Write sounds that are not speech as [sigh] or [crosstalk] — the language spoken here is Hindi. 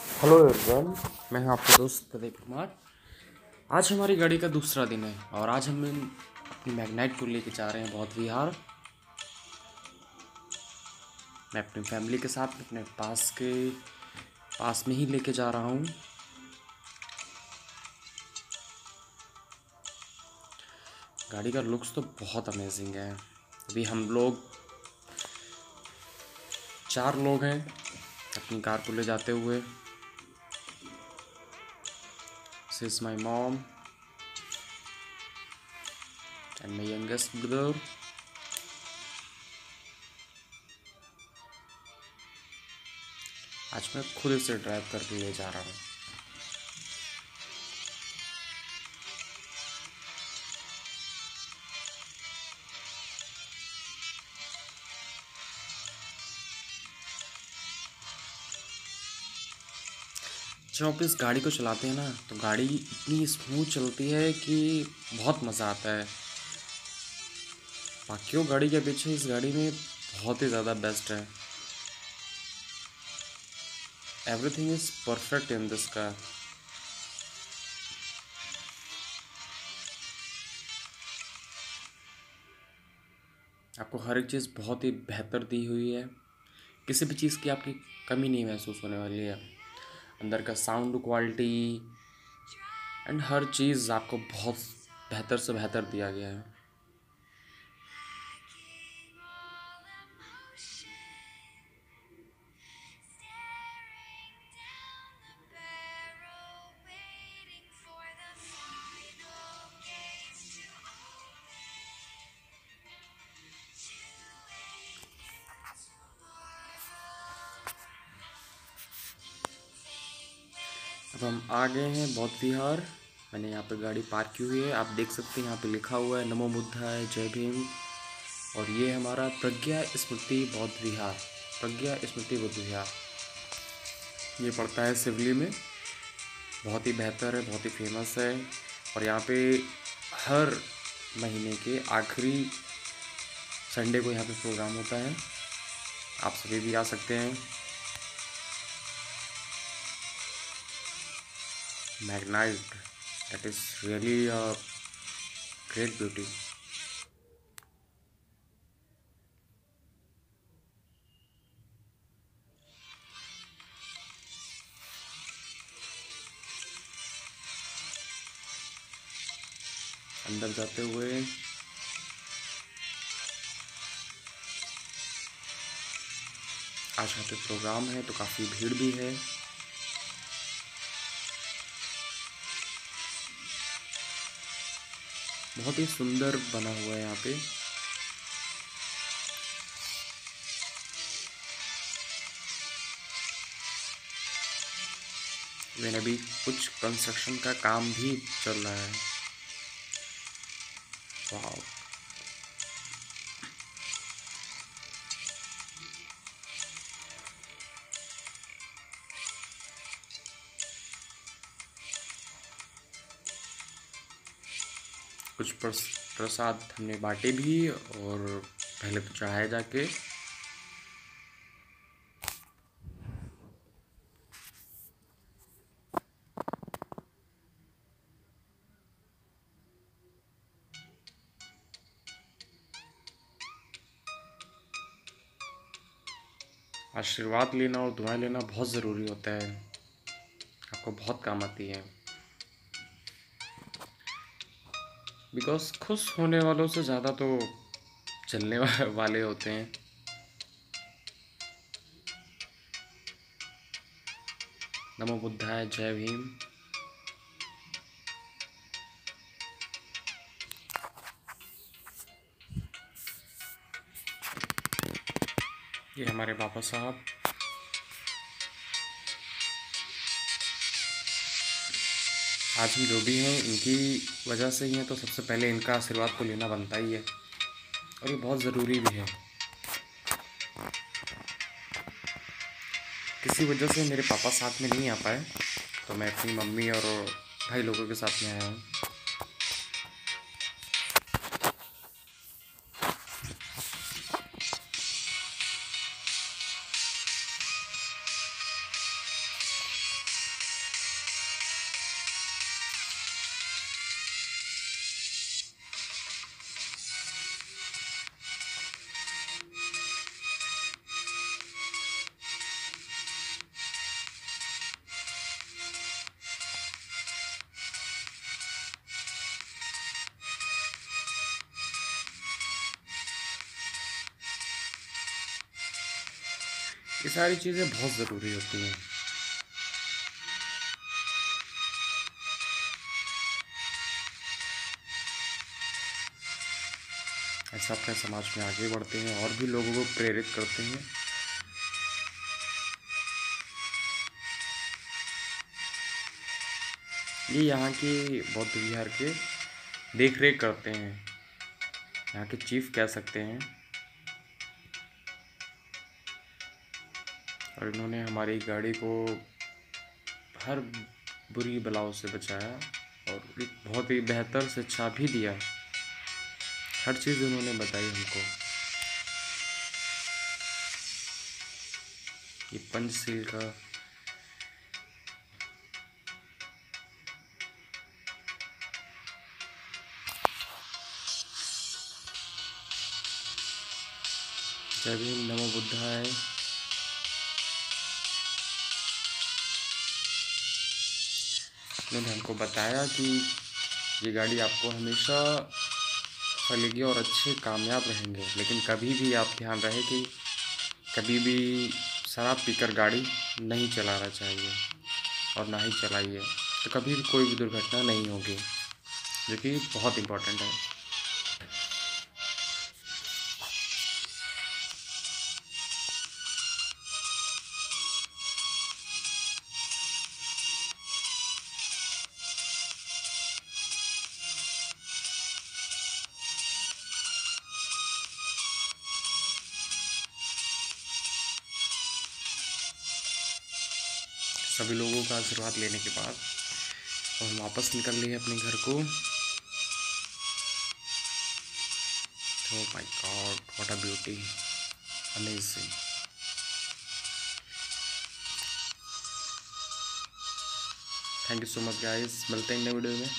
हेलो एवरीवन मैं हूँ आपका दोस्त प्रदीप कुमार। आज हमारी गाड़ी का दूसरा दिन है और आज हम अपनी मैग्नाइट को लेके जा रहे हैं बहुत विहार। मैं अपनी फैमिली के साथ, अपने पास के, पास में ही लेके जा रहा हूँ। गाड़ी का लुक्स तो बहुत अमेजिंग है। अभी हम लोग, चार लोग हैं अपनी कार को ले जाते हुए। Is my mom and my youngest brother. आज मैं खुद से ड्राइव करके ले जा रहा हूँ जब आप इस गाड़ी को चलाते हैं ना तो गाड़ी इतनी स्मूथ चलती है कि बहुत मज़ा आता है। बाकियों गाड़ी के पीछे इस गाड़ी में बहुत ही ज़्यादा बेस्ट है। Everything is perfect in this car आपको हर एक चीज़ बहुत ही बेहतर दी हुई है। किसी भी चीज़ की आपकी कमी नहीं महसूस होने वाली है। अंदर का साउंड क्वालिटी एंड हर चीज़ आपको बहुत बेहतर से बेहतर दिया गया है। अब हम आ गए हैं बौद्ध विहार। मैंने यहाँ पर गाड़ी पार्क की हुई है। आप देख सकते हैं यहाँ पे लिखा हुआ है, नमो बुद्धाय, जय भीम। और ये हमारा प्रज्ञा स्मृति बौद्ध विहार, प्रज्ञा स्मृति बुद्ध विहार। ये पड़ता है सिवली में। बहुत ही बेहतर है, बहुत ही फ़ेमस है। और यहाँ पे हर महीने के आखिरी संडे को यहाँ पे प्रोग्राम होता है। आप सभी भी आ सकते हैं। Magnite that is really a great beauty अंदर जाते हुए आज यहाँ पे प्रोग्राम है तो काफ़ी भीड़ भी है बहुत ही सुंदर बना हुआ है यहाँ पे। मैंने अभी कुछ कंस्ट्रक्शन का काम भी चल रहा है। वाह कुछ प्रसाद हमने बांटे भी और पहले तो चढ़ाए जाके। आशीर्वाद लेना और दुआएँ लेना बहुत ज़रूरी होता है। आपको बहुत काम आती है। बिकॉज़ खुश होने वालों से ज़्यादा तो चलने [laughs] वाले होते हैं। नमो बुद्धाय, जय भीम। ये हमारे पापा साहब। आज हम जो भी हैं, इनकी वजह से ही हैं तो सबसे पहले इनका आशीर्वाद तो लेना बनता ही है। और ये बहुत ज़रूरी भी है। किसी वजह से मेरे पापा साथ में नहीं आ पाए तो मैं अपनी मम्मी और भाई लोगों के साथ में आया हूँ। सारी चीज़ें बहुत ज़रूरी होती हैं। ऐसा अपने समाज में आगे बढ़ते हैं और भी लोगों को प्रेरित करते हैं। ये यहाँ के बौद्ध विहार के देख रेख करते हैं। यहाँ के चीफ कह सकते हैं। और इन्होंने हमारी गाड़ी को हर बुरी बलाओं से बचाया और एक बहुत ही बेहतर शिक्षा भी दिया। हर चीज़ उन्होंने बताई हमको। ये पंचशील का जय भीम, नमो बुद्धाय। उन्होंने हमको बताया कि ये गाड़ी आपको हमेशा फलेगी और अच्छे कामयाब रहेंगे। लेकिन कभी भी आप ध्यान रहे कि कभी भी शराब पीकर गाड़ी नहीं चलाना चाहिए और ना ही चलाइए तो कभी भी कोई भी दुर्घटना नहीं होगी, जो कि बहुत इम्पोर्टेंट है। सभी लोगों का आशीर्वाद लेने के बाद हम वापस निकल लिए अपने घर को। तो my God what a beauty amazing thank you so much guys मिलते हैं नए वीडियो में।